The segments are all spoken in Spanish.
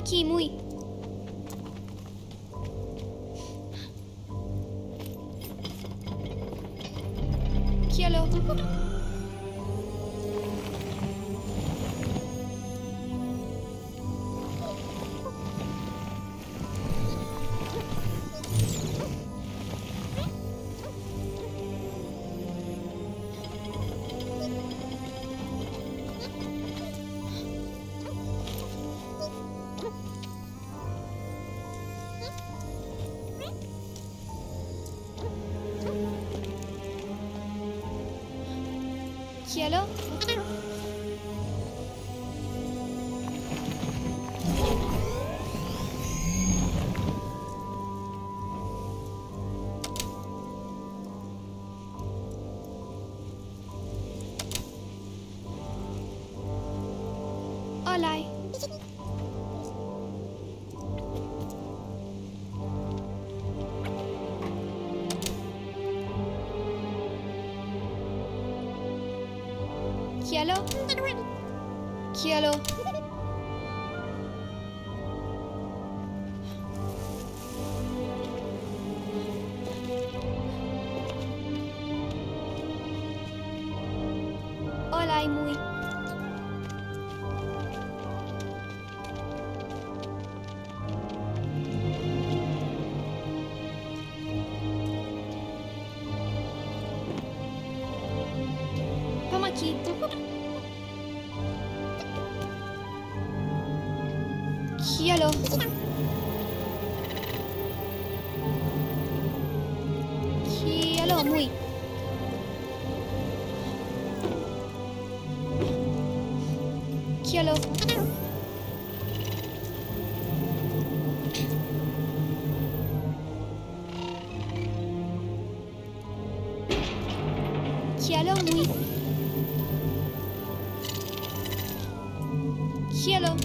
aqui, Mui. qui alors? Quiero. Hola, muy. Hello.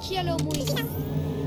Cielo muito.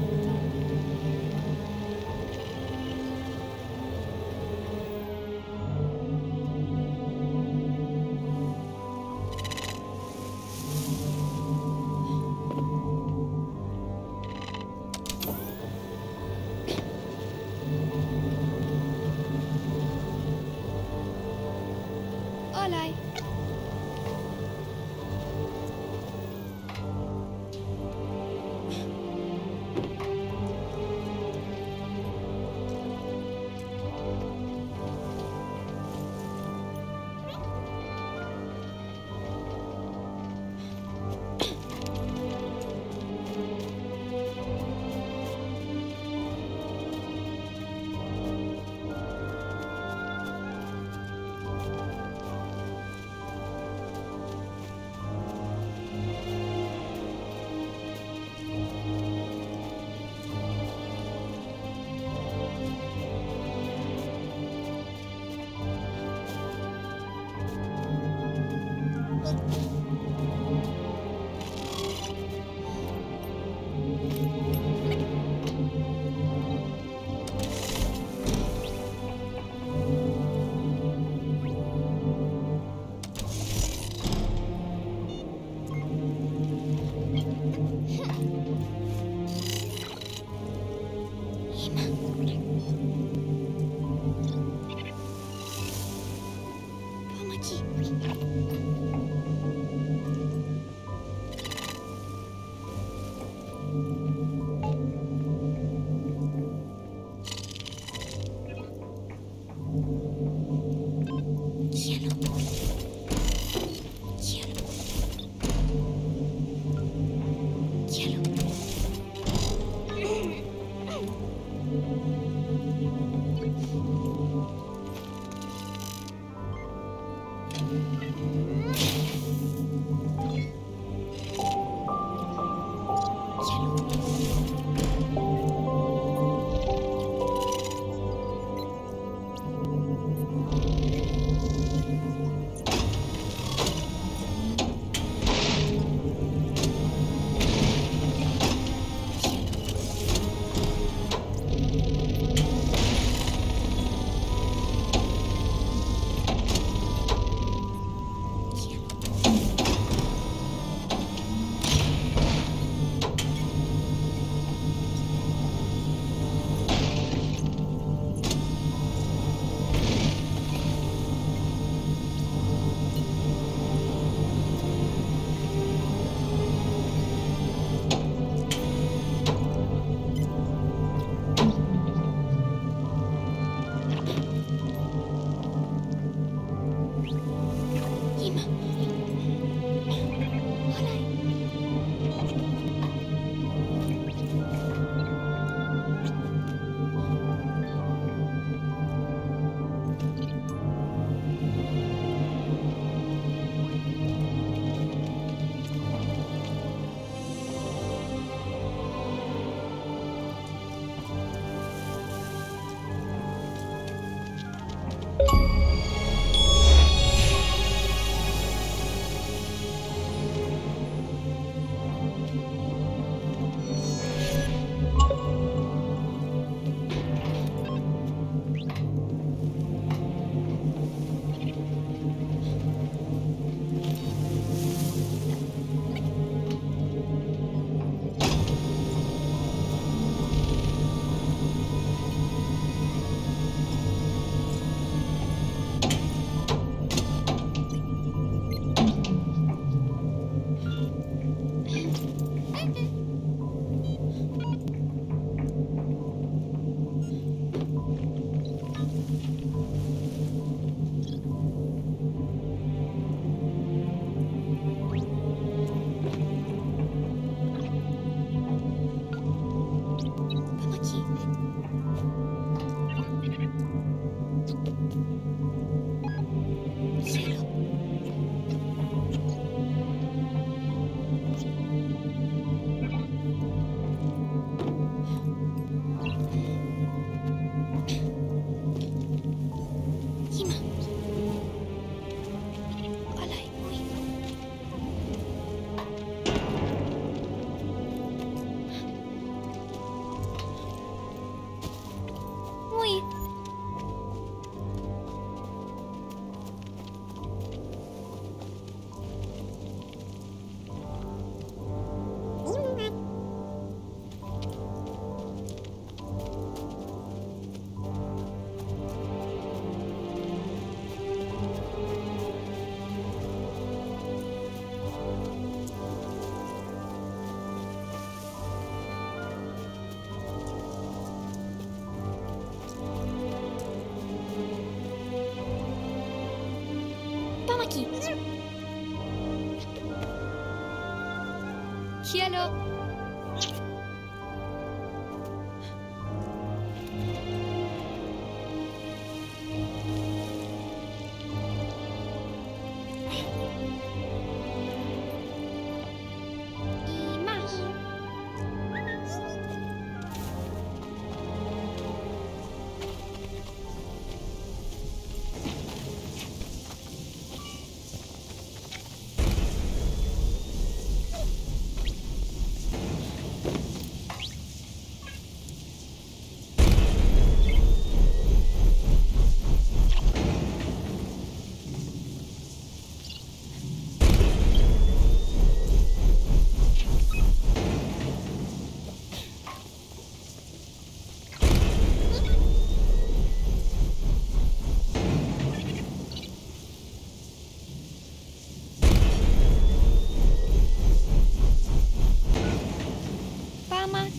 Помоги.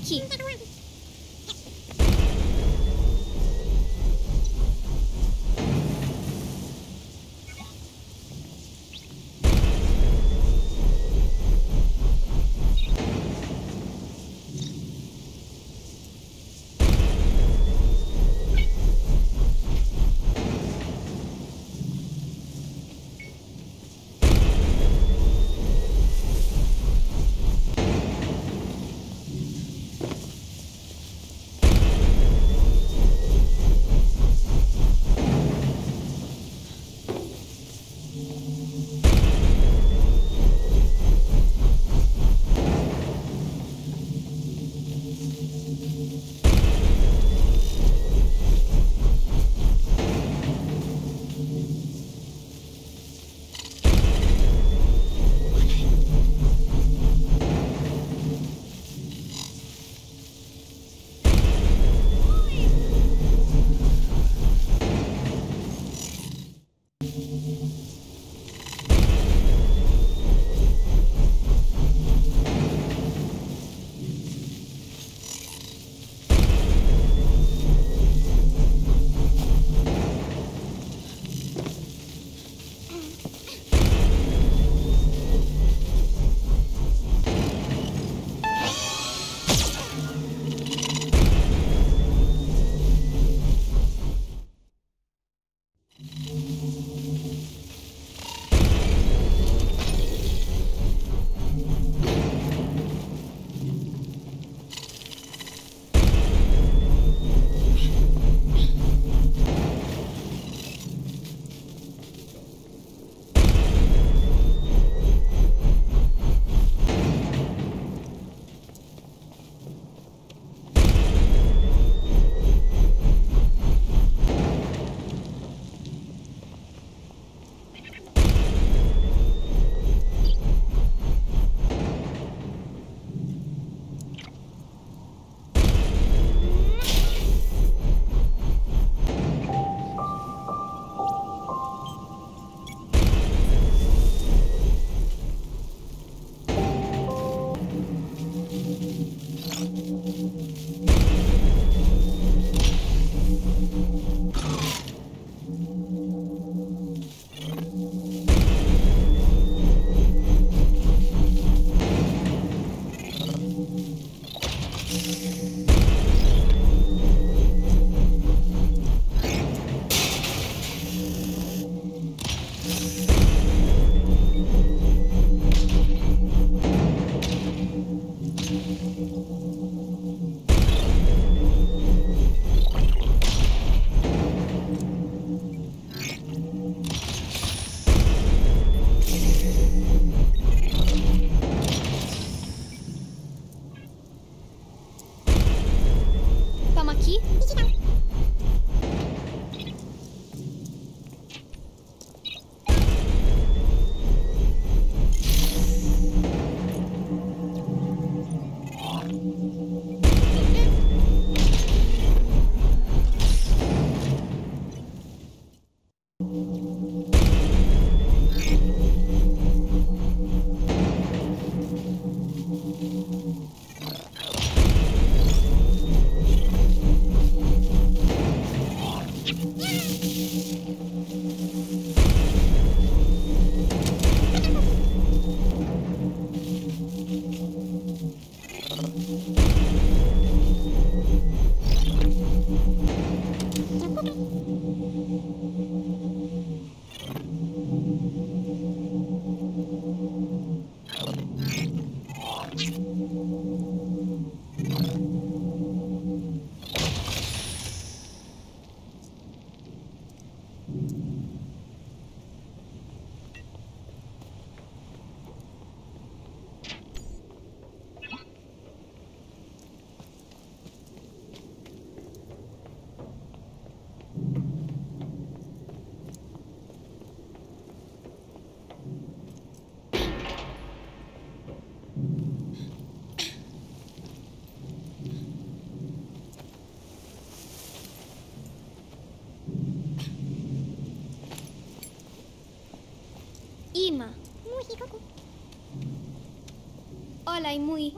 他 Muy.